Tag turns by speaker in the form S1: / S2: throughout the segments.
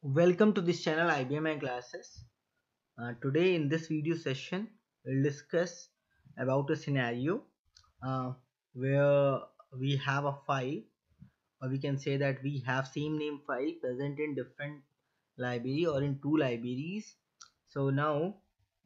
S1: Welcome to this channel IBM classes. Uh, today in this video session we'll discuss about a scenario uh, where we have a file or we can say that we have same name file present in different library or in two libraries. So now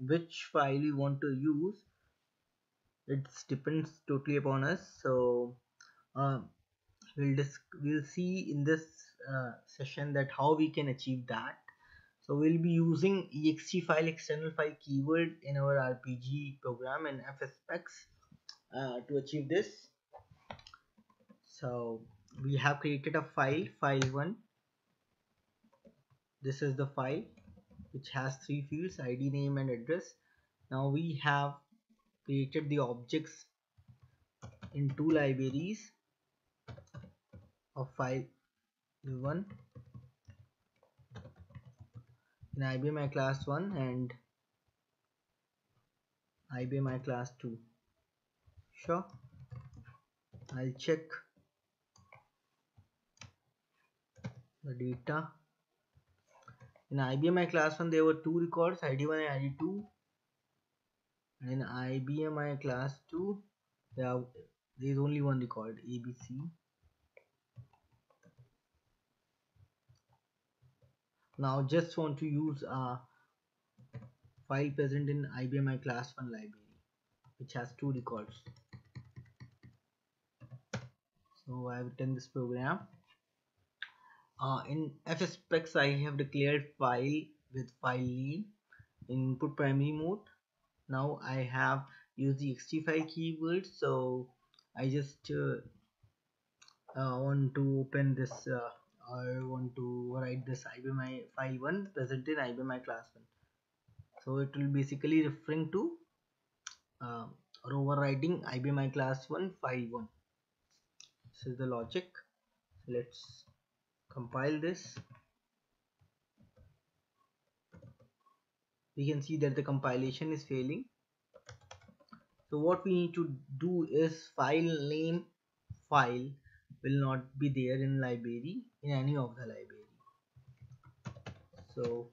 S1: which file we want to use it depends totally upon us. So uh, we'll just we'll see in this uh, session that how we can achieve that. So we'll be using ext file external file keyword in our rpg program and F specs uh, to achieve this. So we have created a file file1 this is the file which has three fields id name and address. Now we have created the objects in two libraries of file one. In IBM class 1 and IBM class 2 sure? I'll check the data. In IBM class 1 there were two records ID1 and ID2 and in IBM class 2 there, there is only one record ABC now just want to use a file present in IBM class 1 library which has two records. So I have written this program. Uh, in F specs I have declared file with file name input primary mode. Now I have used the ext keyword so I just uh, uh, want to open this uh, I want to write this IBM file 1 present in IBM class 1 so it will basically referring to uh, or overriding IBM class 1 file 1 this is the logic. Let's compile this. We can see that the compilation is failing. So what we need to do is file name file will not be there in library in any of the library. So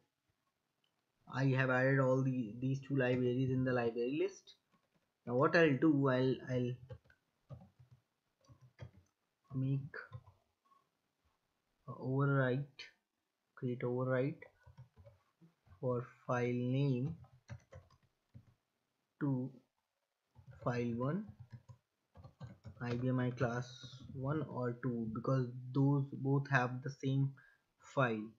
S1: I have added all the these two libraries in the library list. Now what I'll do I'll I'll make overwrite create overwrite for file name to file 1 IBM class 1 or 2 because those both have the same file.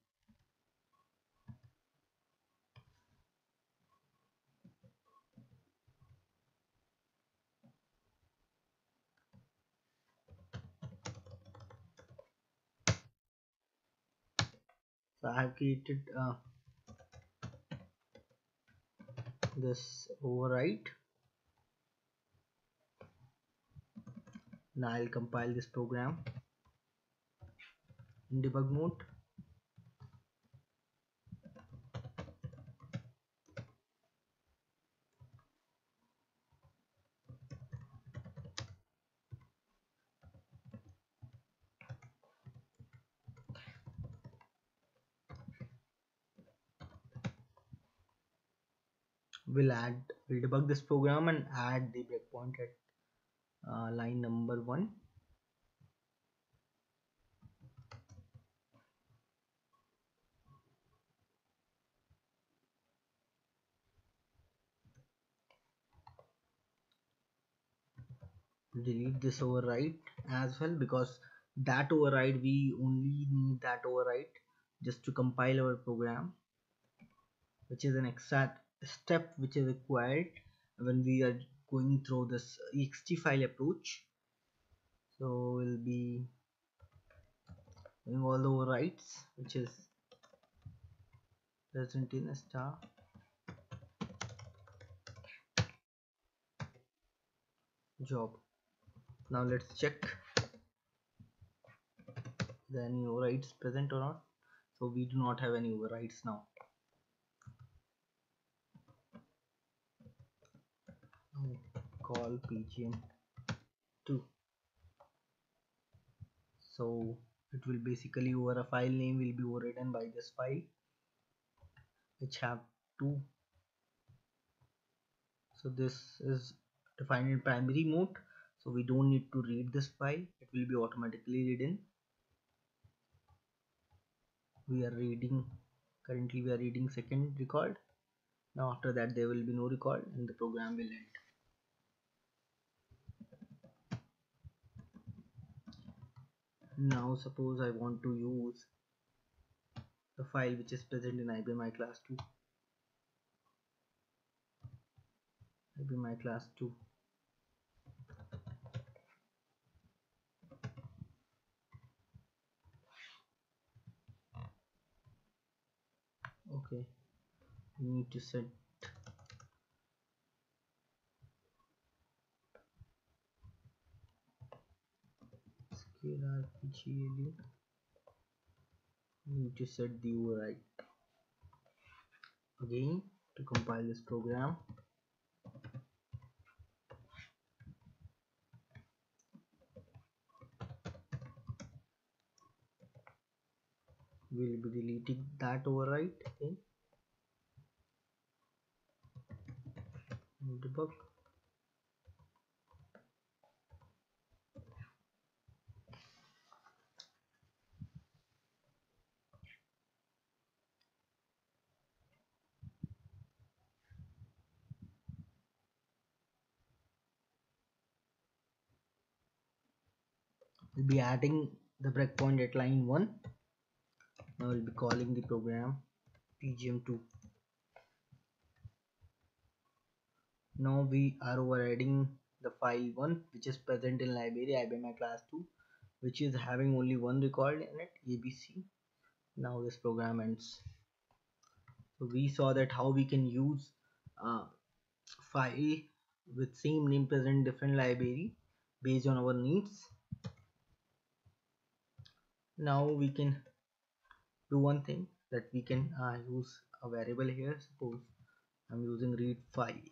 S1: So I have created uh, this overwrite now I'll compile this program. In debug mode. We'll add we'll debug this program and add the breakpoint at uh, line number one. Delete this override as well because that override we only need that override just to compile our program which is an exact step which is required when we are going through this ext file approach. So we'll be doing all the overrides which is present in a star. Job. Now let's check the any overrides present or not. So we do not have any overrides now call pgm2 so it will basically over a file name will be overridden by this file which have two. So this is defined in primary mode. So we don't need to read this file. It will be automatically read in. we are reading currently we are reading second record. Now after that there will be no record and the program will end now suppose I want to use the file which is present in IBM my class 2 IBM my class 2 okay. We need to set pglu need to set the override again to compile this program. We'll be deleting that override okay debug we'll be adding the breakpoint at line 1 now we'll be calling the program pgm2 now we are overriding the file 1 which is present in library IBM class 2 which is having only one record in it abc now this program ends. So we saw that how we can use uh, file with same name present different library based on our needs now we can do one thing that we can uh, use a variable here. Suppose I'm using read file.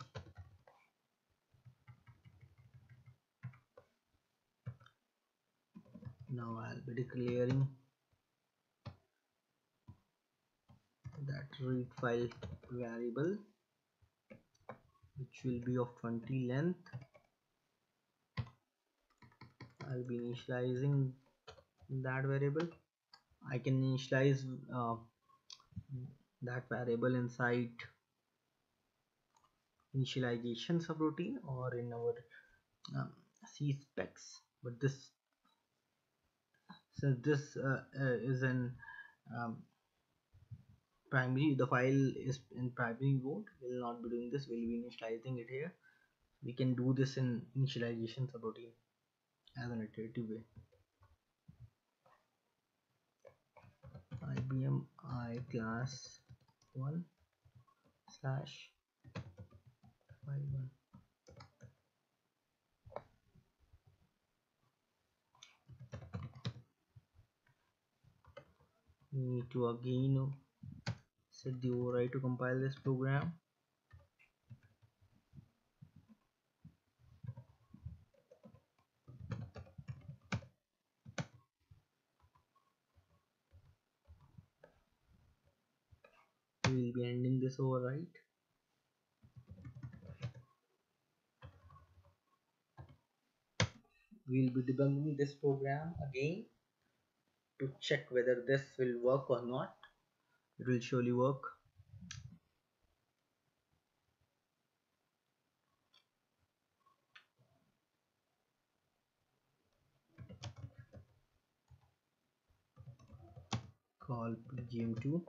S1: Now I'll be declaring that read file variable which will be of 20 length. I'll be initializing that variable I can initialize uh, that variable inside initialization subroutine or in our um, C specs. But this since this uh, uh, is an um, primary the file is in primary mode we'll not be doing this we'll be initializing it here. We can do this in initialization subroutine as an iterative way IBM I class 1 slash file 1 we need to again set the override to compile this program we will be ending this override we will be debugging this program again to check whether this will work or not. It will surely work. Call pgm2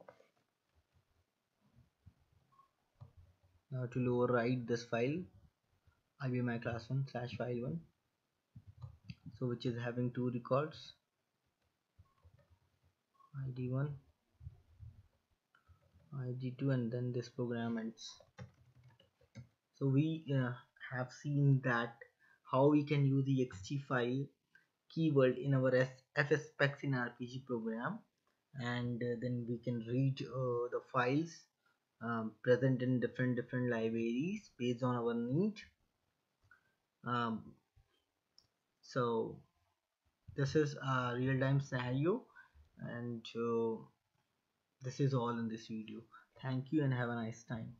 S1: now to override this file IBM my class 1 slash file 1 so which is having two records. Id1 id2 and then this program ends. So we uh, have seen that how we can use the ext file keyword in our fs specs in rpg program and uh, then we can read uh, the files um, present in different different libraries based on our need. Um, so this is a real-time scenario and uh, this is all in this video. Thank you and have a nice time